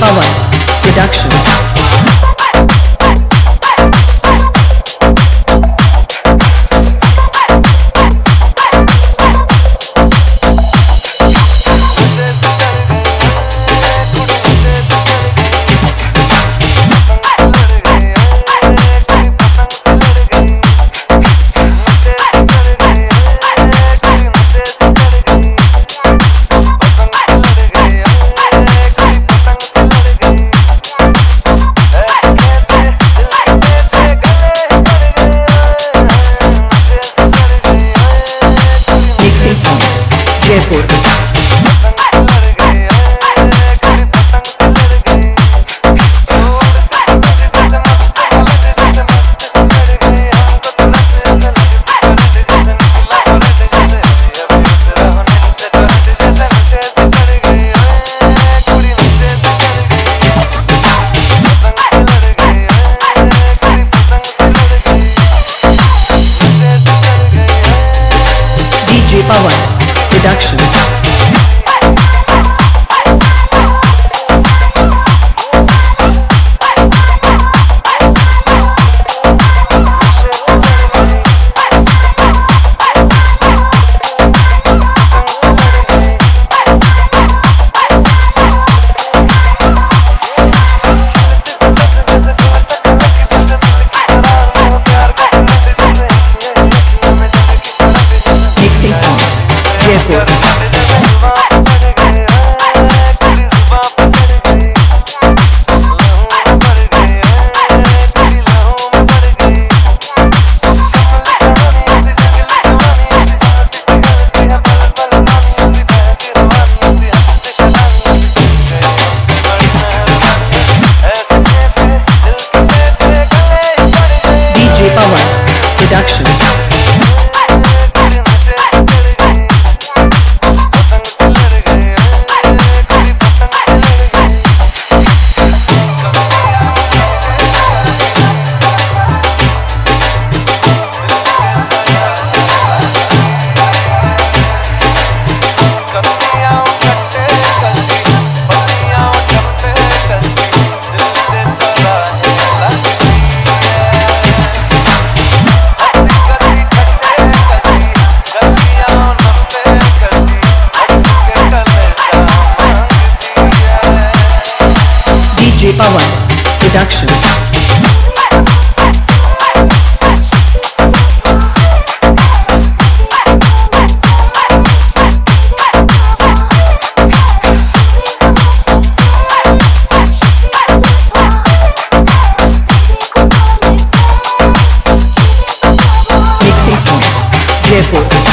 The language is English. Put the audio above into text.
Pawan Production DJ Pawan Pawan Production. Jaipur